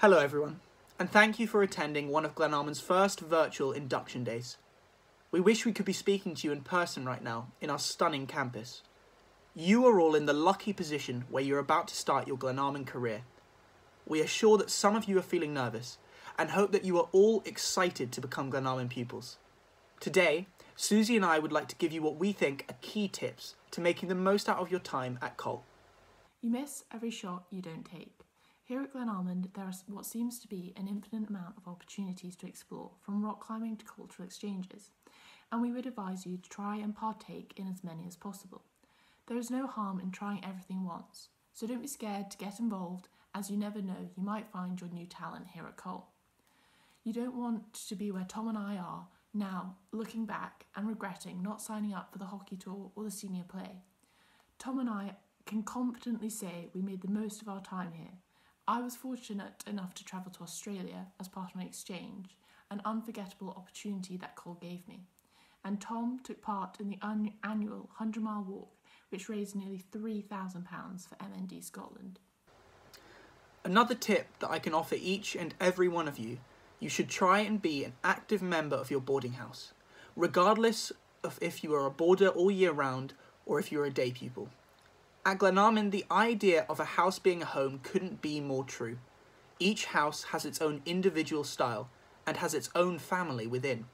Hello everyone, and thank you for attending one of Glenalmond's first virtual induction days. We wish we could be speaking to you in person right now in our stunning campus. You are all in the lucky position where you're about to start your Glenalmond career. We are sure that some of you are feeling nervous and hope that you are all excited to become Glenalmond pupils. Today, Susie and I would like to give you what we think are key tips to making the most out of your time at Coll. You miss every shot you don't take. Here at Glen Glenalmond, there is what seems to be an infinite amount of opportunities to explore, from rock climbing to cultural exchanges, and we would advise you to try and partake in as many as possible. There is no harm in trying everything once, so don't be scared to get involved, as you never know, you might find your new talent here at Coll. You don't want to be where Tom and I are now, looking back and regretting not signing up for the hockey tour or the senior play. Tom and I can confidently say we made the most of our time here. I was fortunate enough to travel to Australia as part of my exchange, an unforgettable opportunity that Coll gave me. And Tom took part in the un- annual 100 mile walk, which raised nearly £3,000 for MND Scotland. Another tip that I can offer each and every one of you you should try and be an active member of your boarding house, regardless of if you are a boarder all year round or if you're a day pupil. At Glenalmond, the idea of a house being a home couldn't be more true. Each house has its own individual style and has its own family within.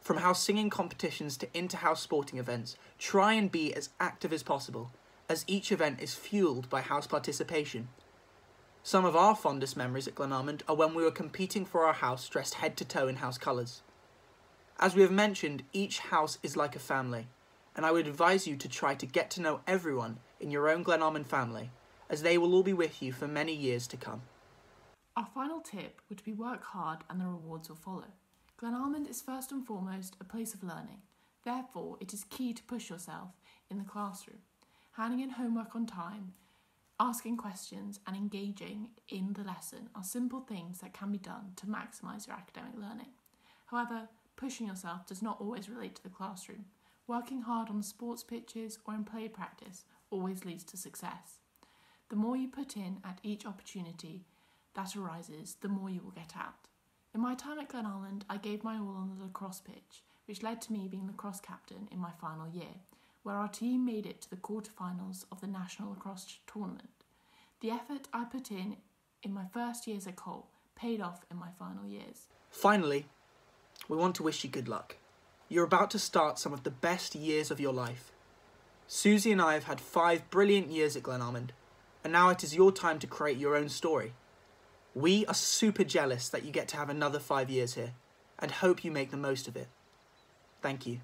From house singing competitions to inter-house sporting events, try and be as active as possible, as each event is fueled by house participation. Some of our fondest memories at Glenalmond are when we were competing for our house dressed head to toe in house colours. As we have mentioned, each house is like a family, and I would advise you to try to get to know everyone in your own Glenalmond family, as they will all be with you for many years to come. Our final tip would be work hard and the rewards will follow. Glenalmond is first and foremost a place of learning. Therefore, it is key to push yourself in the classroom. Handing in homework on time, asking questions, and engaging in the lesson are simple things that can be done to maximise your academic learning. However, pushing yourself does not always relate to the classroom. Working hard on sports pitches or in play practice always leads to success. The more you put in at each opportunity that arises, the more you will get out. In my time at Glenalmond, I gave my all on the lacrosse pitch, which led to me being lacrosse captain in my final year, where our team made it to the quarterfinals of the National Lacrosse Tournament. The effort I put in in my first years at Coll paid off in my final years. Finally, we want to wish you good luck. You're about to start some of the best years of your life. Susie and I have had five brilliant years at Glenalmond, and now it is your time to create your own story. We are super jealous that you get to have another five years here, and hope you make the most of it. Thank you.